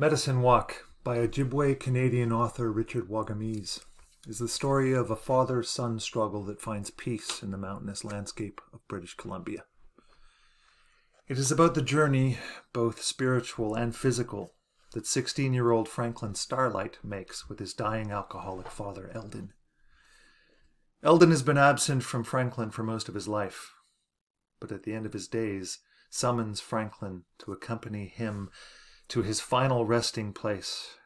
Medicine Walk by Ojibwe Canadian author Richard Wagamese is the story of a father son struggle that finds peace in the mountainous landscape of British Columbia. It is about the journey, both spiritual and physical, that 16 year old Franklin Starlight makes with his dying alcoholic father, Eldon. Eldon has been absent from Franklin for most of his life, but at the end of his days summons Franklin to accompany him to his final resting place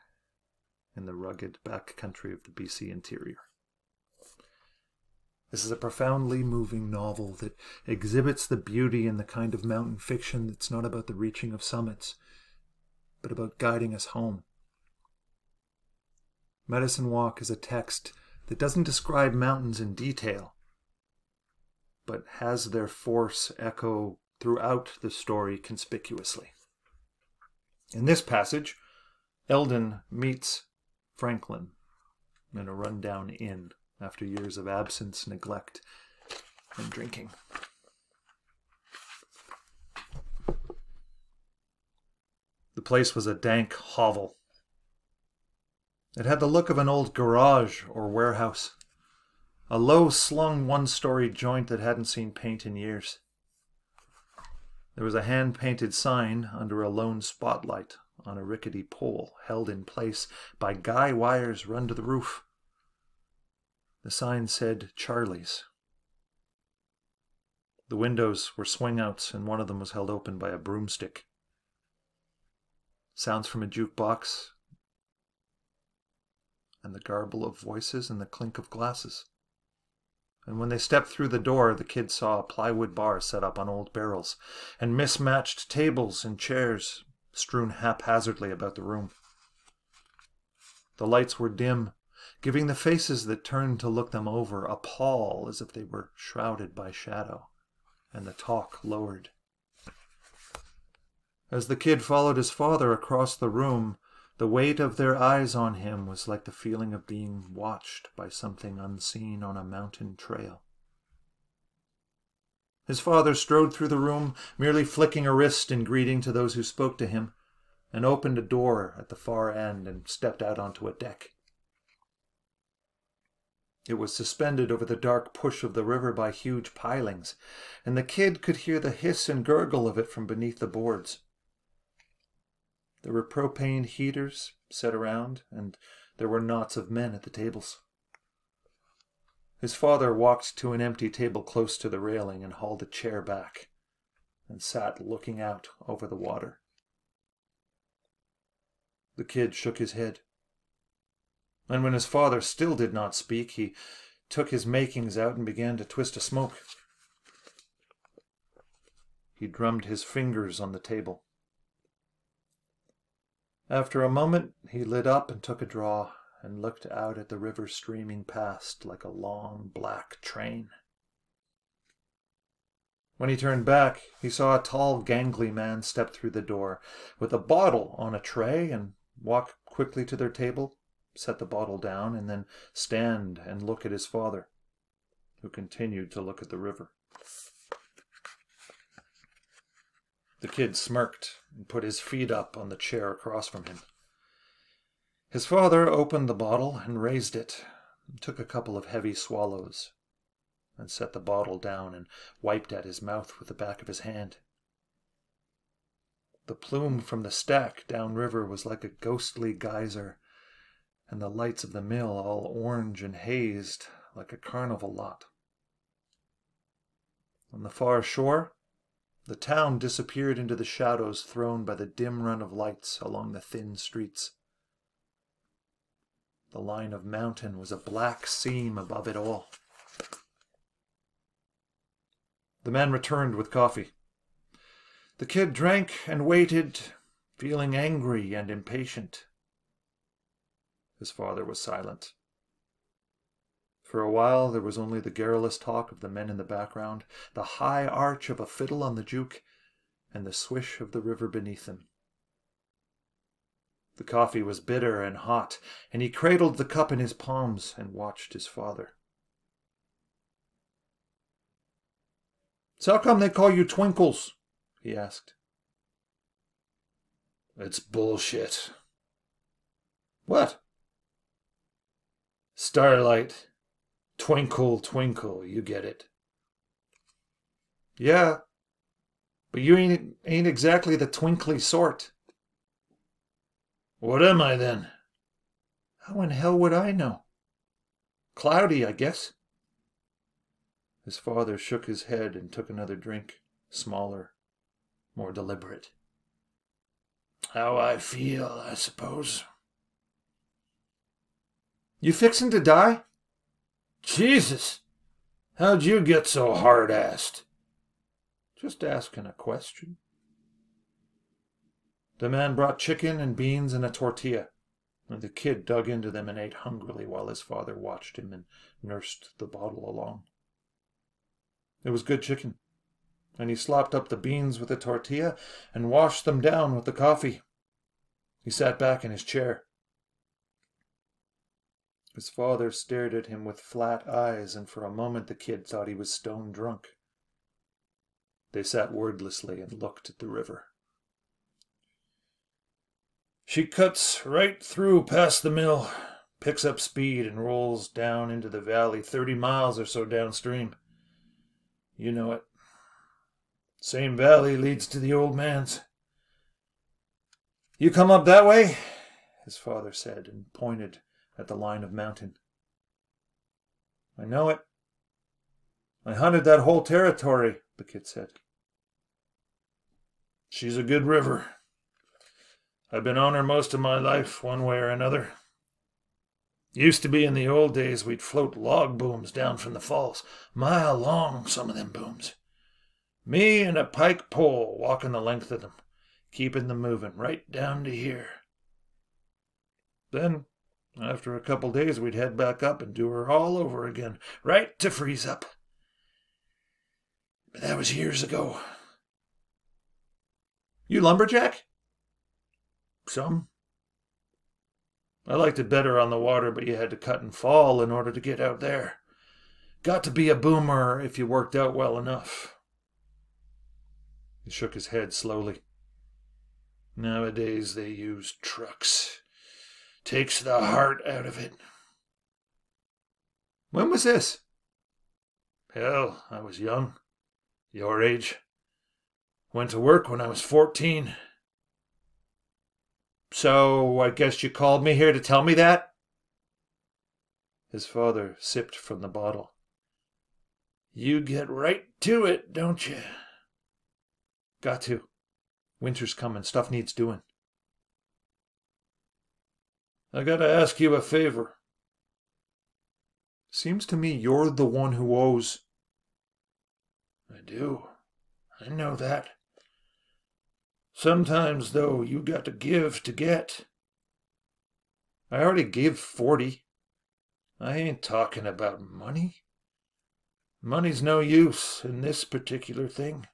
in the rugged back country of the BC interior. This is a profoundly moving novel that exhibits the beauty in the kind of mountain fiction that's not about the reaching of summits, but about guiding us home. Medicine Walk is a text that doesn't describe mountains in detail, but has their force echo throughout the story conspicuously. In this passage, Eldon meets Franklin in a rundown inn after years of absence, neglect, and drinking. The place was a dank hovel. It had the look of an old garage or warehouse, a low slung one story joint that hadn't seen paint in years. There was a hand painted sign under a lone spotlight on a rickety pole held in place by guy wires run to the roof. The sign said Charlie's. The windows were swing outs, and one of them was held open by a broomstick. Sounds from a jukebox, and the garble of voices and the clink of glasses. And when they stepped through the door, the kid saw a plywood bar set up on old barrels, and mismatched tables and chairs strewn haphazardly about the room. The lights were dim, giving the faces that turned to look them over a pall as if they were shrouded by shadow, and the talk lowered. As the kid followed his father across the room, the weight of their eyes on him was like the feeling of being watched by something unseen on a mountain trail. His father strode through the room, merely flicking a wrist in greeting to those who spoke to him, and opened a door at the far end and stepped out onto a deck. It was suspended over the dark push of the river by huge pilings, and the kid could hear the hiss and gurgle of it from beneath the boards. There were propane heaters set around, and there were knots of men at the tables. His father walked to an empty table close to the railing and hauled a chair back and sat looking out over the water. The kid shook his head. And when his father still did not speak, he took his makings out and began to twist a smoke. He drummed his fingers on the table. After a moment, he lit up and took a draw and looked out at the river streaming past like a long black train. When he turned back, he saw a tall, gangly man step through the door with a bottle on a tray and walk quickly to their table, set the bottle down, and then stand and look at his father, who continued to look at the river. The kid smirked and put his feet up on the chair across from him. His father opened the bottle and raised it, and took a couple of heavy swallows, and set the bottle down and wiped at his mouth with the back of his hand. The plume from the stack downriver was like a ghostly geyser, and the lights of the mill all orange and hazed like a carnival lot. On the far shore, the town disappeared into the shadows thrown by the dim run of lights along the thin streets. The line of mountain was a black seam above it all. The man returned with coffee. The kid drank and waited, feeling angry and impatient. His father was silent. For a while there was only the garrulous talk of the men in the background, the high arch of a fiddle on the juke, and the swish of the river beneath them. The coffee was bitter and hot, and he cradled the cup in his palms and watched his father. So how come they call you Twinkles? he asked. It's bullshit, What? Starlight. Twinkle, twinkle, you get it. Yeah, but you ain't, ain't exactly the twinkly sort. What am I then? How in hell would I know? Cloudy, I guess. His father shook his head and took another drink, smaller, more deliberate. How I feel, I suppose. You fixin' to die? Jesus! How'd you get so hard-assed? Just asking a question. The man brought chicken and beans and a tortilla, and the kid dug into them and ate hungrily while his father watched him and nursed the bottle along. It was good chicken, and he slopped up the beans with the tortilla and washed them down with the coffee. He sat back in his chair. His father stared at him with flat eyes, and for a moment the kid thought he was stone drunk. They sat wordlessly and looked at the river. She cuts right through past the mill, picks up speed, and rolls down into the valley thirty miles or so downstream. You know it. Same valley leads to the old man's. You come up that way? His father said, and pointed at the line of mountain. I know it. I hunted that whole territory, the kid said. She's a good river. I've been on her most of my life, one way or another. Used to be in the old days we'd float log booms down from the falls, mile long, some of them booms. Me and a pike pole walking the length of them, keeping them moving right down to here. Then, after a couple days, we'd head back up and do her all over again, right to freeze up. But that was years ago. You lumberjack? Some. I liked it better on the water, but you had to cut and fall in order to get out there. Got to be a boomer if you worked out well enough. He shook his head slowly. Nowadays they use trucks. Takes the heart out of it. When was this? Hell, I was young. Your age. Went to work when I was 14. So I guess you called me here to tell me that? His father sipped from the bottle. You get right to it, don't you? Got to. Winter's coming. Stuff needs doing. I gotta ask you a favor. Seems to me you're the one who owes. I do. I know that. Sometimes, though, you got to give to get. I already gave forty. I ain't talking about money. Money's no use in this particular thing.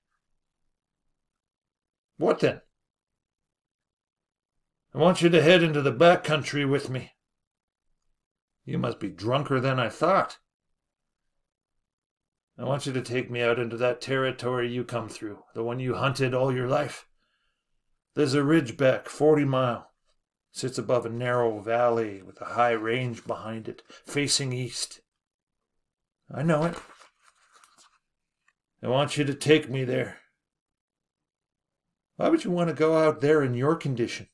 What then? I want you to head into the back country with me. You must be drunker than I thought. I want you to take me out into that territory you come through, the one you hunted all your life. There's a ridge back, forty mile. Sits above a narrow valley with a high range behind it, facing east. I know it. I want you to take me there. Why would you want to go out there in your condition?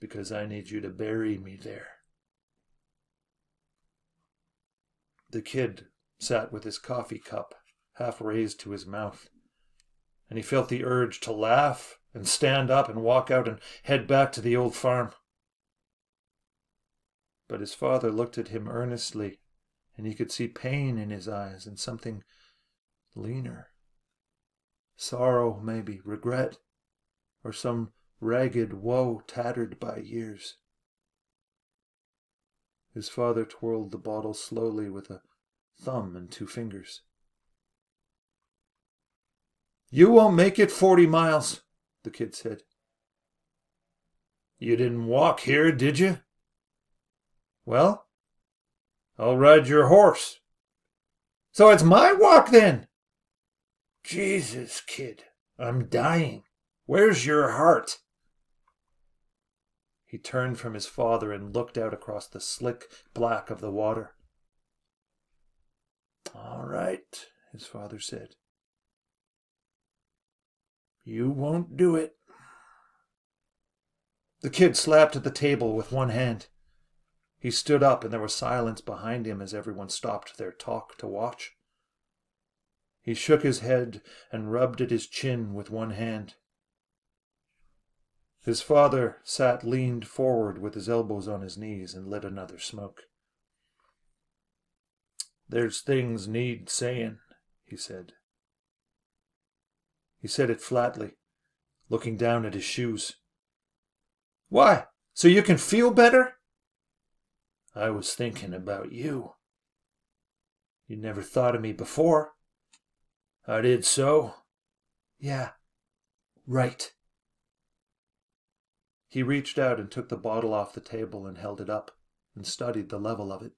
Because I need you to bury me there. The kid sat with his coffee cup half raised to his mouth, and he felt the urge to laugh and stand up and walk out and head back to the old farm. But his father looked at him earnestly, and he could see pain in his eyes and something leaner. Sorrow, maybe, regret, or some ragged woe tattered by years. His father twirled the bottle slowly with a thumb and two fingers. You won't make it forty miles, the kid said. You didn't walk here, did you? Well, I'll ride your horse. So it's my walk then. Jesus, kid, I'm dying. Where's your heart? He turned from his father and looked out across the slick black of the water. All right, his father said. You won't do it. The kid slapped at the table with one hand. He stood up, and there was silence behind him as everyone stopped their talk to watch. He shook his head and rubbed at his chin with one hand. His father sat leaned forward with his elbows on his knees and lit another smoke. There's things need saying, he said. He said it flatly, looking down at his shoes. Why? So you can feel better? I was thinking about you. You never thought of me before. I did so. Yeah, right. He reached out and took the bottle off the table and held it up and studied the level of it,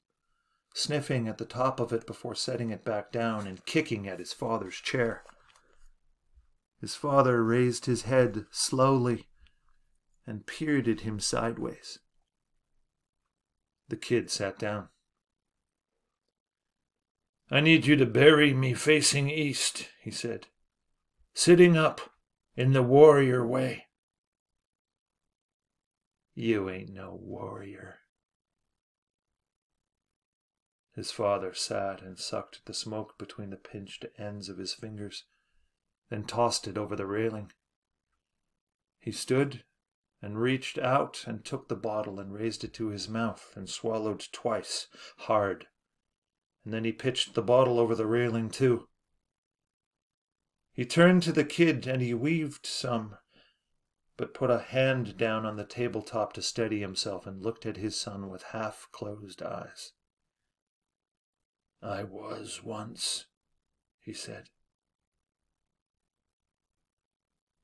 sniffing at the top of it before setting it back down and kicking at his father's chair. His father raised his head slowly and peered at him sideways. The kid sat down. I need you to bury me facing east, he said, sitting up in the warrior way. You ain't no warrior. His father sat and sucked at the smoke between the pinched ends of his fingers, then tossed it over the railing. He stood and reached out and took the bottle and raised it to his mouth and swallowed twice, hard. And then he pitched the bottle over the railing too. He turned to the kid and he weaved some but put a hand down on the tabletop to steady himself and looked at his son with half closed eyes. I was once, he said.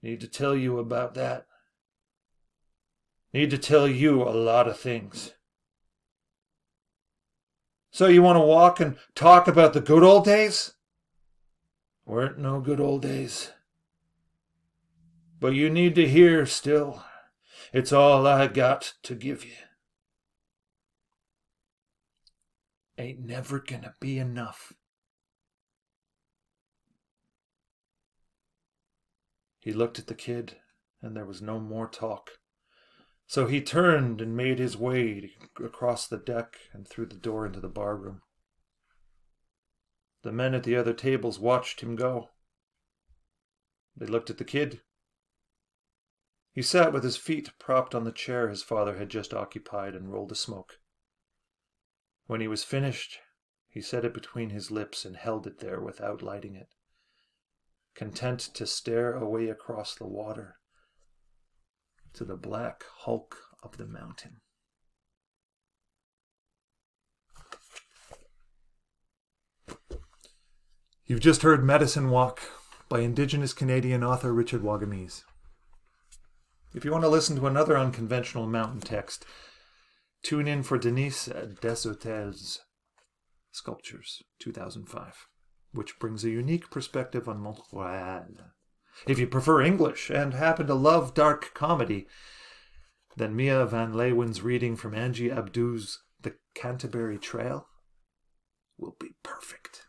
Need to tell you about that. Need to tell you a lot of things. So you want to walk and talk about the good old days? Weren't no good old days. But you need to hear still. It's all I got to give you. Ain't never gonna be enough. He looked at the kid, and there was no more talk. So he turned and made his way across the deck and through the door into the barroom. The men at the other tables watched him go. They looked at the kid. He sat with his feet propped on the chair his father had just occupied and rolled a smoke. When he was finished, he set it between his lips and held it there without lighting it, content to stare away across the water to the black hulk of the mountain. You've just heard Medicine Walk by Indigenous Canadian author Richard Wagamese. If you want to listen to another unconventional mountain text, tune in for Denise Desautels' Sculptures 2005, which brings a unique perspective on Montreal. If you prefer English and happen to love dark comedy, then Mia Van Leeuwen's reading from Angie Abdou's The Canterbury Trail will be perfect.